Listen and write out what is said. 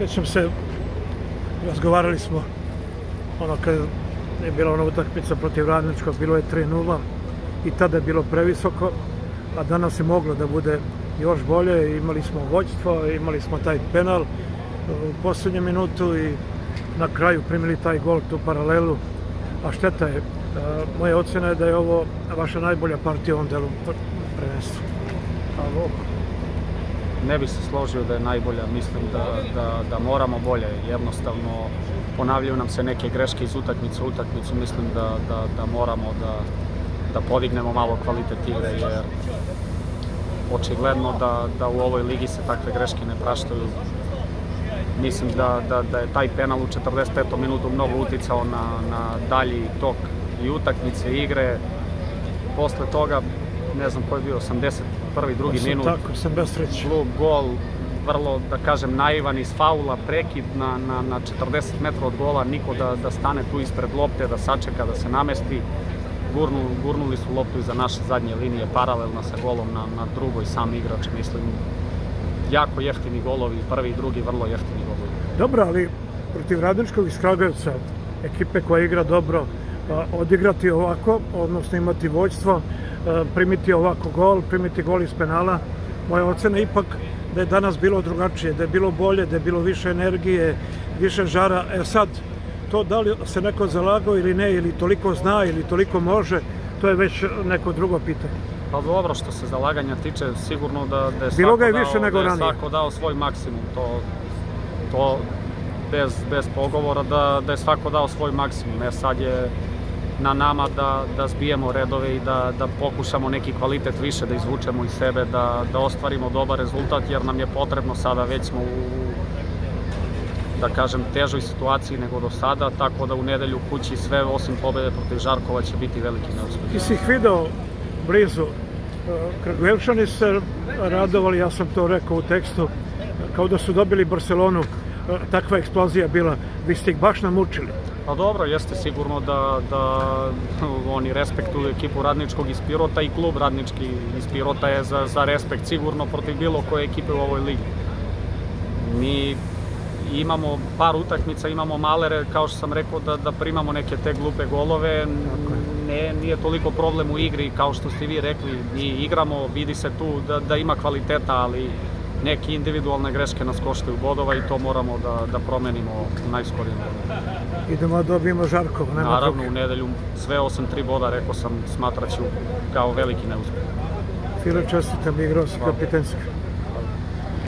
Sjećam se, razgovarali smo ono kad je bila ona utakmica protiv Radničkog, bilo je 3-0 i tada je bilo previsoko, a danas je moglo da bude još bolje, imali smo vođstvo, imali smo taj penal u poslednju minutu i na kraju primili taj gol, tu paralelu, a šteta je. Moja ocena je da je ovo vaša najbolja partija u ovom delu prvenstva. Ne bi se složio da je najbolja, mislim da, da, da moramo bolje, jednostavno ponavljaju nam se neke greške iz utakmice u utakmicu, mislim da, da, da moramo da, da podignemo malo kvalitet igre, jer očigledno da, da u ovoj ligi se takve greške ne praštaju. Mislim da, je taj penal u 45. minutu mnogo uticao na, na dalji tok i utakmice, igre. Posle toga, ne znam ko je bio, 81. drugi minut. Tako, 83. Klub, gol, vrlo, da kažem, naivan iz faula, prekid na, na, na 40 metra od gola, niko da, da stane tu ispred lopte, da sačeka, da se namesti. Gurnu, gurnuli su loptu iza naše zadnje linije, paralelna sa golom na, na drugoj sam igrač, mislim, jako jeftini golovi, prvi i drugi vrlo jeftini golovi. Dobro, ali protiv Radničkog iz Kragujevca, ekipe koja igra dobro, odigrati ovako, odnosno imati vođstvo, primiti ovako gol, primiti gol iz penala, moja ocena ipak da je danas bilo drugačije, da je bilo bolje, da je bilo više energije, više žara. E sad, to da li se neko zalagao ili ne, ili toliko zna, ili toliko može, to je već neko drugo pitanje. Pa dobro, što se zalaganja tiče, sigurno da, da je, Bilo svako, je više dao, nego da je ranije. svako dao svoj maksimum. To, to bez, bez pogovora da, da je svako dao svoj maksimum. E sad je na nama da, da zbijemo redove i da, da pokušamo neki kvalitet više da izvučemo iz sebe, da, da ostvarimo dobar rezultat, jer nam je potrebno sada, već smo u da kažem, težoj situaciji nego do sada, tako da u nedelju kući sve osim pobede protiv Žarkova će biti veliki neuspeh. Ti si ih video blizu. Kragujevčani se radovali, ja sam to rekao u tekstu, kao da su dobili Barcelonu, takva eksplozija bila. Vi ste ih baš namučili. Pa dobro, jeste sigurno da, da oni respektuju ekipu Radničkog iz Pirota i klub Radnički iz Pirota je za, za respekt sigurno protiv bilo koje ekipe u ovoj ligi. Mi imamo par utakmica, imamo malere, kao što sam rekao, da, da primamo neke te glupe golove. Ne, nije toliko problem u igri, kao što ste vi rekli. Mi igramo, vidi se tu da, da ima kvaliteta, ali neke individualne greške nas koštaju bodova i to moramo da, da promenimo u najskorijem vremenu. Idemo da dobijemo Žarkova, nema Naravno, u nedelju sve osim tri boda, rekao sam, smatraću kao veliki neuspeh. Filo, čestitam, igrao si kapitenski.